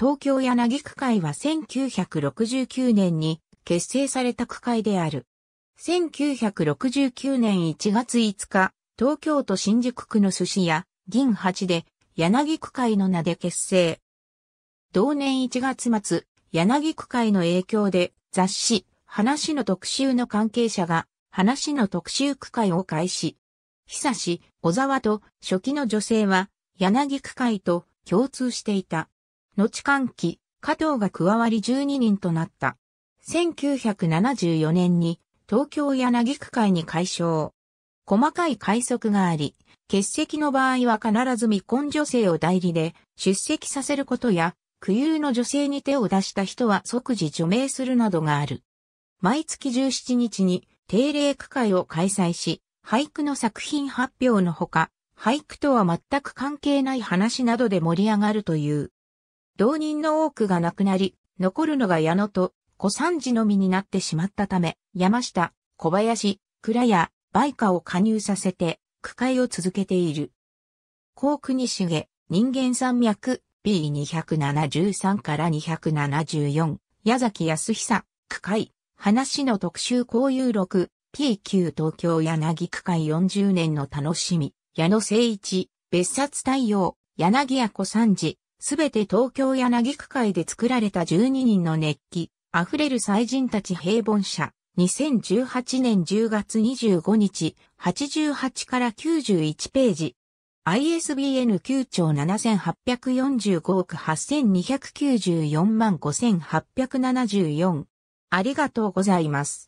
東京柳区会は1969年に結成された区会である。1969年1月5日、東京都新宿区の寿司屋、銀八で柳区会の名で結成。同年1月末、柳区会の影響で雑誌、話の特集の関係者が話の特集区会を開始。久し、小沢と初期の女性は柳区会と共通していた。後歓喜、加藤が加わり12人となった。1974年に東京柳区会に解消。細かい快速があり、欠席の場合は必ず未婚女性を代理で出席させることや、区有の女性に手を出した人は即時除名するなどがある。毎月17日に定例区会を開催し、俳句の作品発表のほか、俳句とは全く関係ない話などで盛り上がるという。同人の多くが亡くなり、残るのが矢野と小三治のみになってしまったため、山下、小林、倉屋、梅花を加入させて、区会を続けている。高国重、人間山脈、P273 から274、矢崎康久、区会、話の特集交友録、P9 東京柳区会。40年の楽しみ、矢野誠一、別冊太陽、柳家小三治、すべて東京柳区会で作られた12人の熱気、溢れる祭人たち平凡者、2018年10月25日、88から91ページ。ISBN 9兆7845億8294万5874。ありがとうございます。